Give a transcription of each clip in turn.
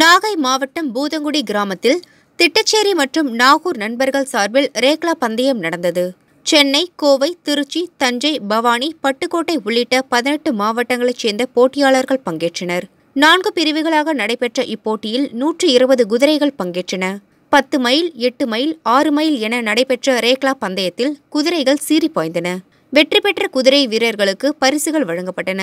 நாகை மாவட்டம் பூதங்குடி கிராமத்தில் திட்டச்சேரி மற்றும் நாகூர் நண்பர்கள் சார்பில் ரேக்லா பந்தயம் நடந்தது. சென்னை கோவை திருச்சி தஞ்சை பவானி பட்டுக்கோட்டை உள்ளிட்ட பதினெட்டு மாவட்டங்களைச் சேர்ந்த போட்டியாளர்கள் பங்கேற்றனர். நான்கு பிரிவுகளாக நடைபெற்ற இப்போட்டியில் நூற்று இருபது குதிரைகள் பங்கேற்றன. பத்து மைல் எட்டு மைல் ஆறு மைல் என நடைபெற்ற ரேக்லா பந்தயத்தில் குதிரைகள் சீறி பாய்ந்தன வெற்றி பெற்ற குதிரை வீரர்களுக்கு பரிசுகள் வழங்கப்பட்டன.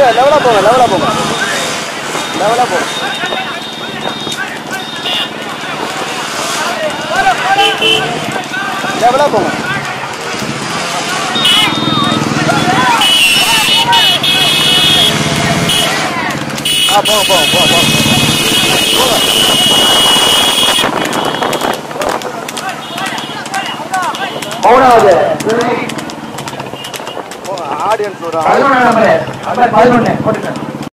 Mira, la la ponga, la la ponga. La la ponga. La la ponga. Ah, ponga, ponga, ponga, ponga. Ponga. Number. Number பதினொன்று போட்டுக்கோங்க